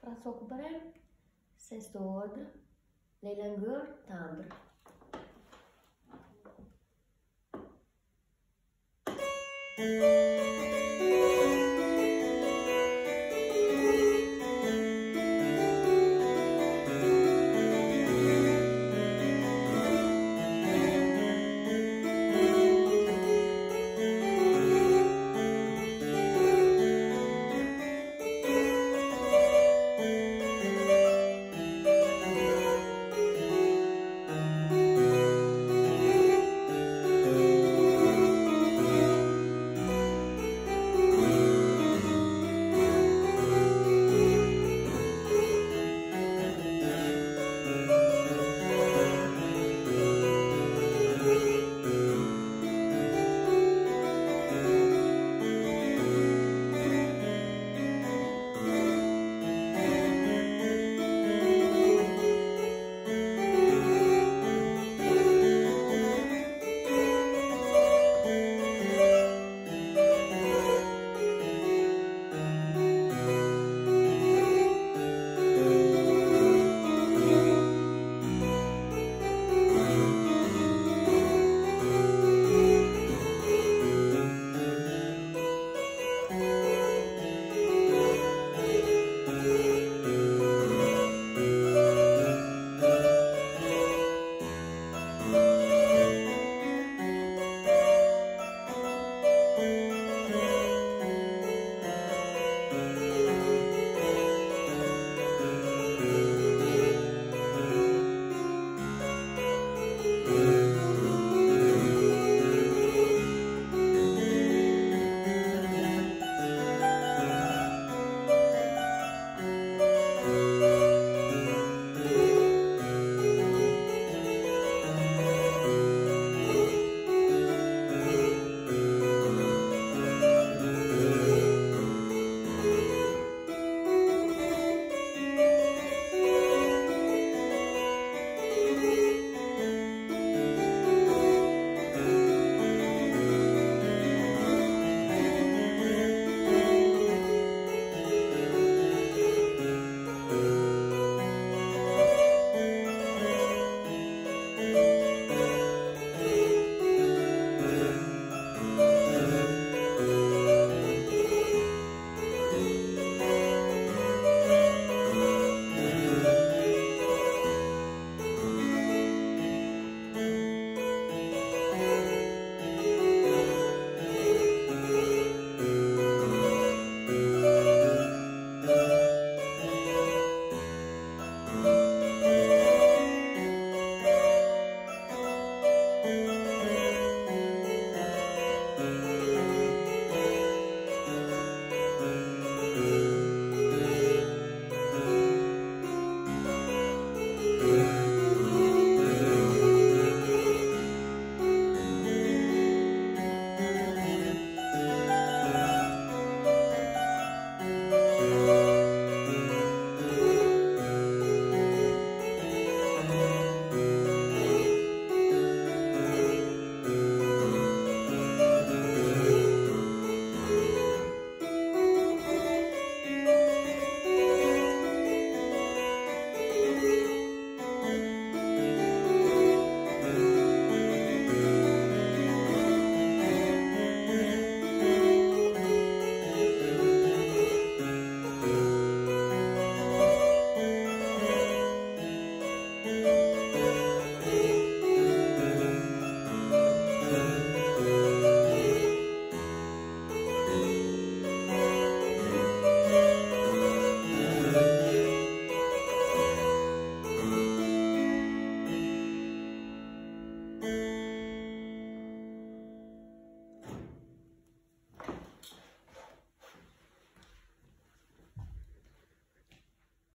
Pra ocupare sesto ordre, les longueurs timbre. Música